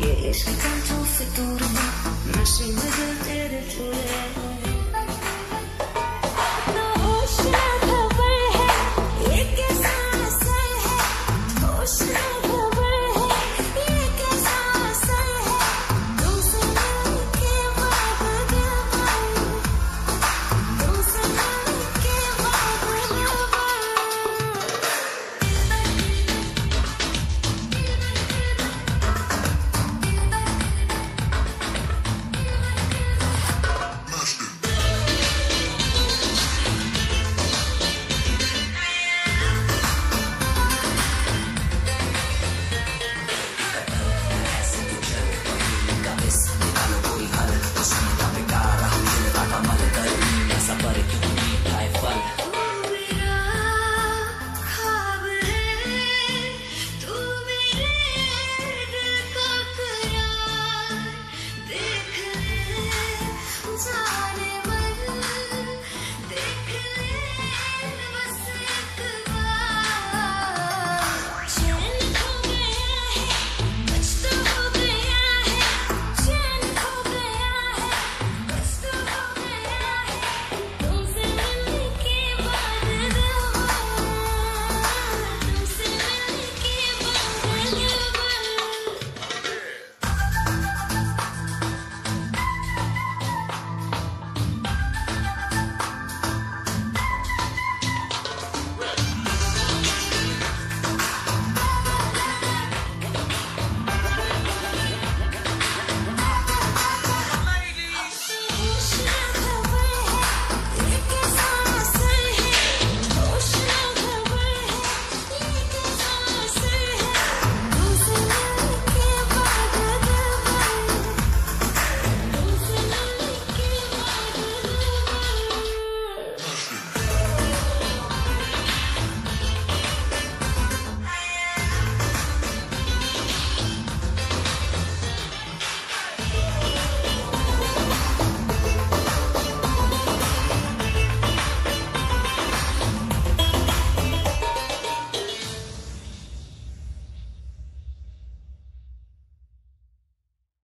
Yeah, it's a canto futuro, mas sem medo de ter de tu ler.